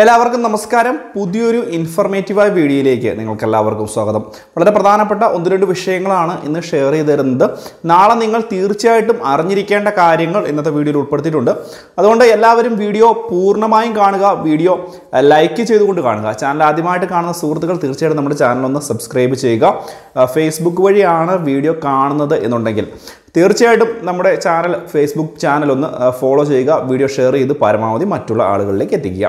എല്ലാവർക്കും നമസ്കാരം. പുതിയൊരു ഇൻഫർമേറ്റീവായ വീഡിയോയിലേക്ക് നിങ്ങൾക്ക് എല്ലാവർക്കും സ്വാഗതം. വളരെ പ്രധാനപ്പെട്ട ഒന്ന് രണ്ട് വിഷയങ്ങളാണ് ഇന്ന് ഷെയർ ചെയ്ത് തരുന്നത് നാളെ നിങ്ങൾ തീർച്ചയായിട്ടും അറിഞ്ഞിരിക്കേണ്ട കാര്യങ്ങൾ ഇന്നത്തെ വീഡിയോയിൽ ഉൾപ്പെടുത്തിയിട്ടുണ്ട്. അതുകൊണ്ട് എല്ലാവരും വീഡിയോ പൂർണമായും കാണുക വീഡിയോ ലൈക്ക് ചെയ്തുകൊണ്ട് കാണുക. ചാനൽ ആദ്യമായിട്ട് കാണുന്ന സുഹൃത്തുക്കൾ തീർച്ചയായിട്ടും നമ്മുടെ ചാനൽ ഒന്ന് സബ്സ്ക്രൈബ് ചെയ്യുക. ഫേസ്ബുക്ക് വഴിയാണ് വീഡിയോ കാണുന്നത് എന്നുണ്ടെങ്കിൽ തീർച്ചയായിട്ടും നമ്മുടെ ചാനൽ ഫേസ്ബുക്ക് ചാനൽ ഒന്ന് ഫോളോ ചെയ്യുക വീഡിയോ ഷെയർ ചെയ്ത് പരമാവധി മറ്റുള്ള ആളുകളിലേക്ക് എത്തിക്കുക.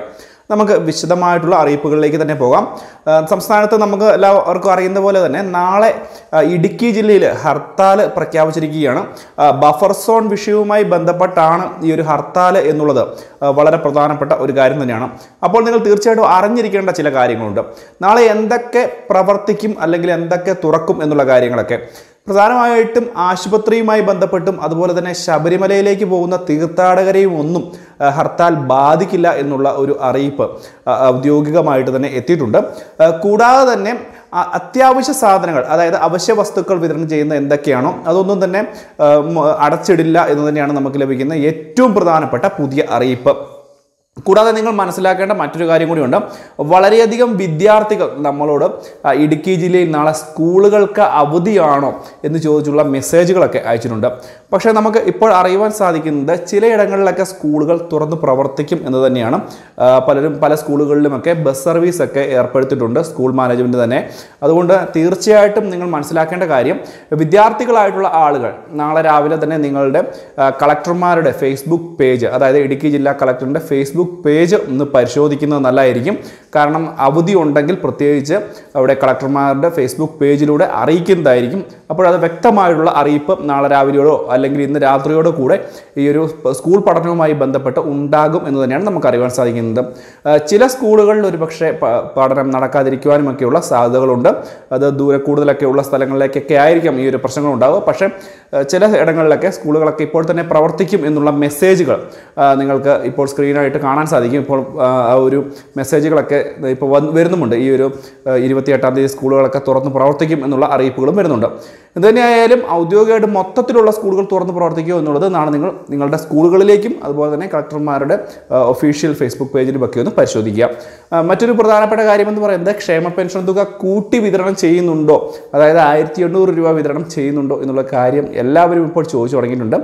നമുക്ക് വിശദമായിട്ടുള്ള അറിയിപ്പുകളിലേക്ക് തന്നെ പോകാം. സംസ്ഥാനത്ത് നമുക്ക് എല്ലാവർക്കും അറിയുന്ന പോലെ തന്നെ നാളെ ഇടുക്കി ജില്ലയിൽ ഹർത്താൽ പ്രഖ്യാപിച്ചിരിക്കുകയാണ്. ബഫർ സോൺ വിഷയവുമായി ബന്ധപ്പെട്ടാണ് ഈ ഒരു ഹർത്താൽ എന്നുള്ളത് വളരെ പ്രധാനപ്പെട്ട ഒരു കാര്യം തന്നെയാണ്. അപ്പോൾ നിങ്ങൾ തീർച്ചയായിട്ടും അറിഞ്ഞിരിക്കേണ്ട ചില കാര്യങ്ങളുണ്ട്. നാളെ എന്തൊക്കെ പ്രവർത്തിക്കും അല്ലെങ്കിൽ എന്തൊക്കെ തുറക്കും എന്നുള്ള കാര്യങ്ങളൊക്കെ. പ്രധാനമായിട്ടും ആശുപത്രിയുമായി ബന്ധപ്പെട്ടും അതുപോലെ തന്നെ ശബരിമലയിലേക്ക് പോകുന്ന തീർത്ഥാടകരെയും ഒന്നും ഹർത്താൽ ബാധിക്കില്ല എന്നുള്ള ഒരു അറിയിപ്പ് ഔദ്യോഗികമായിട്ട് തന്നെ എത്തിയിട്ടുണ്ട്. കൂടാതെ തന്നെ അത്യാവശ്യ സാധനങ്ങൾ അതായത് അവശ്യ വസ്തുക്കൾ വിതരണം ചെയ്യുന്ന എന്തൊക്കെയാണോ അതൊന്നും തന്നെ അടച്ചിടില്ല എന്ന് തന്നെയാണ് നമുക്ക് ലഭിക്കുന്ന ഏറ്റവും പ്രധാനപ്പെട്ട പുതിയ അറിയിപ്പ്. കൂടാതെ നിങ്ങൾ മനസ്സിലാക്കേണ്ട മറ്റൊരു കാര്യം കൂടിയുണ്ട്. വളരെയധികം വിദ്യാർത്ഥികൾ നമ്മളോട് ഇടുക്കി ജില്ലയിൽ നാളെ സ്കൂളുകൾക്ക് അവധിയാണോ എന്ന് ചോദിച്ചുള്ള മെസ്സേജുകളൊക്കെ അയച്ചിട്ടുണ്ട്. പക്ഷേ നമുക്ക് ഇപ്പോൾ അറിയുവാൻ സാധിക്കുന്നത് ചിലയിടങ്ങളിലൊക്കെ സ്കൂളുകൾ തുറന്ന് പ്രവർത്തിക്കും എന്ന് തന്നെയാണ്. പലരും പല സ്കൂളുകളിലുമൊക്കെ ബസ് സർവീസ് ഒക്കെ ഏർപ്പെടുത്തിയിട്ടുണ്ട് സ്കൂൾ മാനേജ്മെന്റ് തന്നെ. അതുകൊണ്ട് തീർച്ചയായിട്ടും നിങ്ങൾ മനസ്സിലാക്കേണ്ട കാര്യം വിദ്യാർത്ഥികളായിട്ടുള്ള ആളുകൾ നാളെ രാവിലെ തന്നെ നിങ്ങളുടെ കളക്ടർമാരുടെ ഫേസ്ബുക്ക് പേജ് അതായത് ഇടുക്കി ജില്ലാ കളക്ടറിന്റെ ഫേസ്ബുക്ക് പേജ് ഒന്ന് പരിശോധിക്കുന്നത് നല്ലതായിരിക്കും. കാരണം അവധി ഉണ്ടെങ്കിൽ പ്രത്യേകിച്ച് അവിടെ കളക്ടർമാരുടെ ഫേസ്ബുക്ക് പേജിലൂടെ അറിയിക്കുന്നതായിരിക്കും. അപ്പോൾ വ്യക്തമായിട്ടുള്ള അറിയിപ്പ് നാളെ രാവിലെയോടോ അല്ലെങ്കിൽ ഇന്ന് രാത്രിയോടോ കൂടെ ഈ ഒരു സ്കൂൾ പഠനവുമായി ബന്ധപ്പെട്ട് ഉണ്ടാകും എന്ന് തന്നെയാണ് നമുക്ക് അറിയാൻ സാധിക്കുന്നത്. ചില സ്കൂളുകളിൽ ഒരു പക്ഷേ പഠനം നടക്കാതിരിക്കുവാനുമൊക്കെയുള്ള സാധ്യതകളുണ്ട്. അത് ദൂരെ കൂടുതലൊക്കെ ഉള്ള സ്ഥലങ്ങളിലേക്കൊക്കെ ആയിരിക്കാം ഈ ഒരു പ്രശ്നങ്ങൾ ഉണ്ടാവുക പക്ഷേ ചില ഇടങ്ങളിലൊക്കെ സ്കൂളുകളൊക്കെ ഇപ്പോൾ തന്നെ പ്രവർത്തിക്കും എന്നുള്ള മെസ്സേജുകൾ നിങ്ങൾക്ക് ഇപ്പോൾ സ്ക്രീനായിട്ട് കാണാൻ സാധിക്കും. ഇപ്പോൾ ആ, ഒരു മെസ്സേജുകളൊക്കെ ഇപ്പോൾ വരുന്നുമുണ്ട്. ഈ ഒരു ഇരുപത്തിയെട്ടാം തീയതി സ്കൂളുകളൊക്കെ തുറന്ന് പ്രവർത്തിക്കും എന്നുള്ള അറിയിപ്പുകളും വരുന്നുണ്ട്. എന്തുതന്നെയായാലും ഔദ്യോഗികമായിട്ട് മൊത്തത്തിലുള്ള സ്കൂളുകൾ തുറന്ന് പ്രവർത്തിക്കുക എന്നുള്ളത് നാളെ നിങ്ങൾ നിങ്ങളുടെ സ്കൂളുകളിലേക്കും അതുപോലെ തന്നെ കളക്ടർമാരുടെ ഒഫീഷ്യൽ ഫേസ്ബുക്ക് പേജിലുമൊക്കെ ഒന്ന് പരിശോധിക്കുക. മറ്റൊരു പ്രധാനപ്പെട്ട കാര്യം എന്ന് പറയുന്നത് ക്ഷേമ പെൻഷൻ തുക കൂട്ടി വിതരണം ചെയ്യുന്നുണ്ടോ? അതായത് ആയിരത്തി എണ്ണൂറ് രൂപ വിതരണം ചെയ്യുന്നുണ്ടോ എന്നുള്ള കാര്യം എല്ലാവരും ഇപ്പോൾ ചോദിച്ചു തുടങ്ങിയിട്ടുണ്ട്.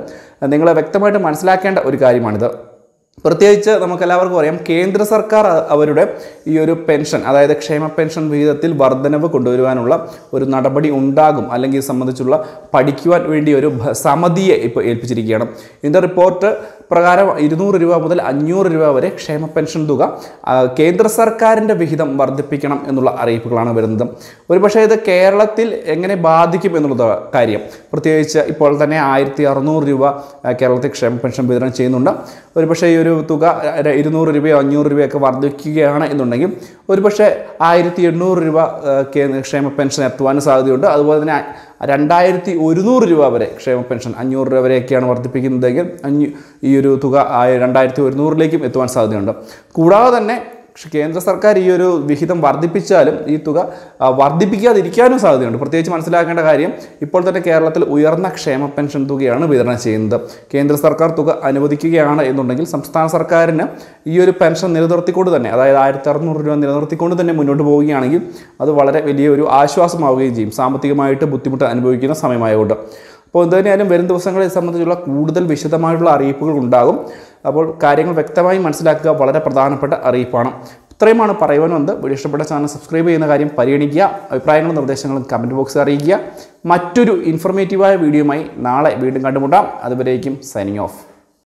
നിങ്ങൾ വ്യക്തമായിട്ട് മനസ്സിലാക്കേണ്ട ഒരു കാര്യമാണിത്. പ്രത്യേകിച്ച് നമുക്കെല്ലാവർക്കും അറിയാം കേന്ദ്ര സർക്കാർ അവരുടെ ഈ ഒരു പെൻഷൻ അതായത് ക്ഷേമ പെൻഷൻ വിഹിതത്തിൽ വർധനവ് കൊണ്ടുവരുവാനുള്ള ഒരു നടപടി ഉണ്ടാകും അല്ലെങ്കിൽ സംബന്ധിച്ചുള്ള പഠിക്കുവാൻ വേണ്ടി ഒരു സമിതിയെ ഇപ്പോൾ ഏൽപ്പിച്ചിരിക്കുകയാണ്. ഇതിന്റെ റിപ്പോർട്ട് പ്രകാരം ഇരുന്നൂറ് രൂപ മുതൽ അഞ്ഞൂറ് രൂപ വരെ ക്ഷേമ പെൻഷൻ തുക കേന്ദ്ര സർക്കാരിന്റെ വിഹിതം വർദ്ധിപ്പിക്കണം എന്നുള്ള അറിയിപ്പുകളാണ് വരുന്നത്. ഒരുപക്ഷേ ഇത് കേരളത്തിൽ എങ്ങനെ ബാധിക്കും എന്നുള്ളത് കാര്യം. പ്രത്യേകിച്ച് ഇപ്പോൾ തന്നെ ആയിരത്തി അറുന്നൂറ് രൂപ കേരളത്തിൽ ക്ഷേമ പെൻഷൻ വിതരണം ചെയ്യുന്നുണ്ട്. ഒരുപക്ഷെ ഈ ഒരു തുക ഇരുന്നൂറ് രൂപയോ അഞ്ഞൂറ് രൂപയൊക്കെ വർദ്ധിക്കുകയാണ് എന്നുണ്ടെങ്കിൽ ഒരുപക്ഷെ ആയിരത്തി എണ്ണൂറ് രൂപ ക്ഷേമ പെൻഷൻ എത്തുവാനും സാധ്യതയുണ്ട്. അതുപോലെ തന്നെ രണ്ടായിരത്തി ഒരുന്നൂറ് രൂപ വരെ ക്ഷേമ പെൻഷൻ അഞ്ഞൂറ് രൂപ വരെയൊക്കെയാണ് വർദ്ധിപ്പിക്കുന്നതെങ്കിൽ അഞ്ഞൂ ഈ ഒരു തുക രണ്ടായിരത്തി ഒരുന്നൂറിലേക്കും എത്തുവാൻ സാധ്യതയുണ്ട്. കൂടാതെ തന്നെ ക്ഷ- കേന്ദ്ര സർക്കാർ ഈ ഒരു വിഹിതം വർദ്ധിപ്പിച്ചാലും ഈ തുക വർദ്ധിപ്പിക്കാതിരിക്കാനും സാധ്യതയുണ്ട്. പ്രത്യേകിച്ച് മനസ്സിലാക്കേണ്ട കാര്യം ഇപ്പോൾ തന്നെ കേരളത്തിൽ ഉയർന്ന ക്ഷേമ പെൻഷൻ തുകയാണ് വിതരണം ചെയ്യുന്നത്. കേന്ദ്ര സർക്കാർ തുക അനുവദിക്കുകയാണ് എന്നുണ്ടെങ്കിൽ സംസ്ഥാന സർക്കാരിന് ഈ ഒരു പെൻഷൻ നിലനിർത്തിക്കൊണ്ട് തന്നെ അതായത് ആയിരത്തി അറുന്നൂറ് രൂപ നിലനിർത്തിക്കൊണ്ട് തന്നെ മുന്നോട്ട് പോവുകയാണെങ്കിൽ അത് വളരെ വലിയ ഒരു ആശ്വാസമാവുകയും ചെയ്യും. സാമ്പത്തികമായിട്ട് ബുദ്ധിമുട്ട് അനുഭവിക്കുന്ന സമയമായതുകൊണ്ട്. അപ്പോൾ എന്തായാലും വരും ദിവസങ്ങളെ സംബന്ധിച്ചുള്ള കൂടുതൽ വിശദമായിട്ടുള്ള അറിയിപ്പുകൾ ഉണ്ടാകും. അപ്പോൾ കാര്യങ്ങൾ വ്യക്തമായി മനസ്സിലാക്കുക വളരെ പ്രധാനപ്പെട്ട അറിയിപ്പാണ്. ഇത്രയുമാണ് പറയുവാൻ വന്നത് വീഡിയോ ഇഷ്ടപ്പെട്ട ചാനൽ സബ്സ്ക്രൈബ് ചെയ്യുന്ന കാര്യം പരിഗണിക്കുക. അഭിപ്രായങ്ങളും നിർദ്ദേശങ്ങളും കമന്റ് ബോക്സിൽ അറിയിക്കുക. മറ്റൊരു ഇൻഫോർമേറ്റീവായ വീഡിയോയുമായി നാളെ വീണ്ടും കണ്ടുമുട്ടാം. അതുവരേക്കും സൈനിങ് ഓഫ്